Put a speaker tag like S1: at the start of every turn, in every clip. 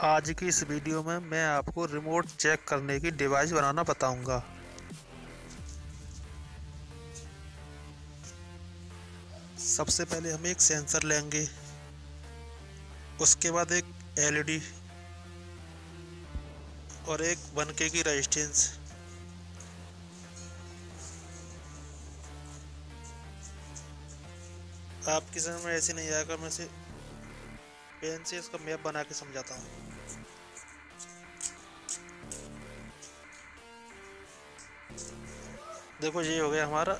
S1: आज की इस वीडियो में मैं आपको रिमोट चेक करने की डिवाइस बनाना बताऊँगा। सबसे पहले हम एक सेंसर लेंगे। उसके बाद एक एलईडी और एक वन के की रेजिस्टेंस आपकी समझ में ऐसे नहीं आएगा, मैं से पेन से इसका मैप बना के समझाता हूँ। देखो ये हो गया हमारा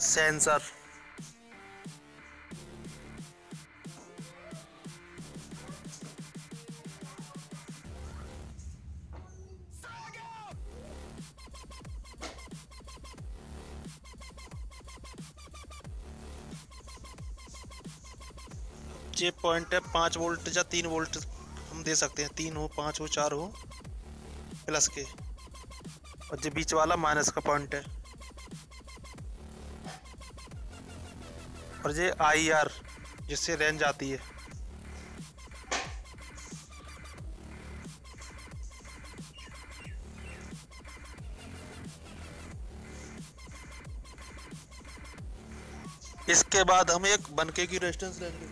S1: सेंसर ये पॉइंट है, पाँच वोल्ट या तीन वोल्ट हम दे सकते हैं। तीन हो, पाँच हो, चार हो प्लस के। और जो बीच वाला माइनस का पॉइंट है। और ये आई आर, जिससे रेंज आती है। इसके बाद हम एक बनके की रेजिस्टेंस लेंगे।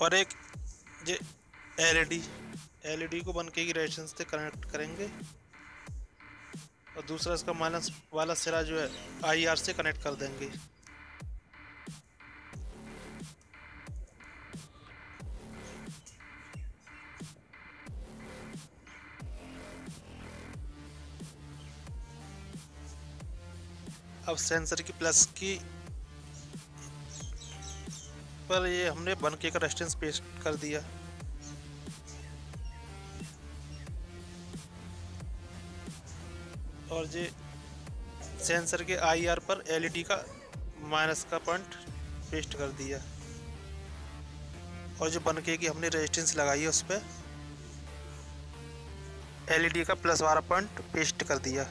S1: और एक ये एलईडी एलईडी को बनके की रेजिस्टेंस से कनेक्ट करेंगे। और दूसरा इसका माइनस वाला सिरा जो है आईआर से कनेक्ट कर देंगे। अब सेंसर की प्लस की पर ये हमने बन के का रेस्टेंस पेस्ट कर दिया। और ये सेंसर के आईआर पर एलईडी का माइनस का पॉइंट पेस्ट कर दिया। और जो बनके की हमने रेजिस्टेंस लगाई है उस पर एलईडी का प्लस वाला पॉइंट पेस्ट कर दिया।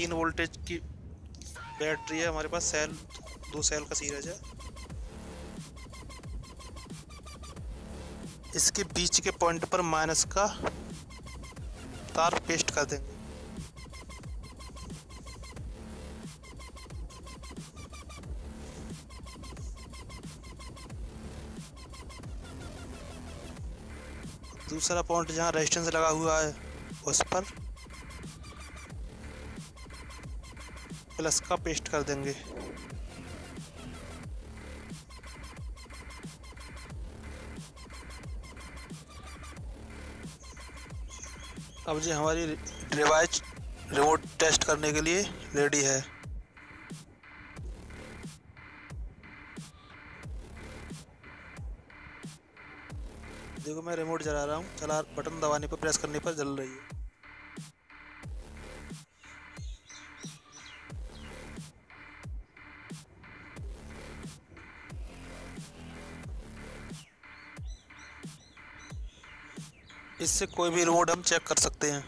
S1: तीन वोल्टेज की बैटरी है हमारे पास, सेल, दो सेल का सीरीज़ है। इसके बीच के पॉइंट पर माइनस का तार पेस्ट कर देंगे। दूसरा पॉइंट जहाँ रेजिस्टेंस लगा हुआ है, उस पर प्लस का पेस्ट कर देंगे। अब जी हमारी डिवाइस रिमोट टेस्ट करने के लिए रेडी है। देखो मैं रिमोट चला रहा हूँ, चला बटन दबाने पर प्रेस करने पर जल रही है। इससे कोई भी रिमोट हम चेक कर सकते हैं।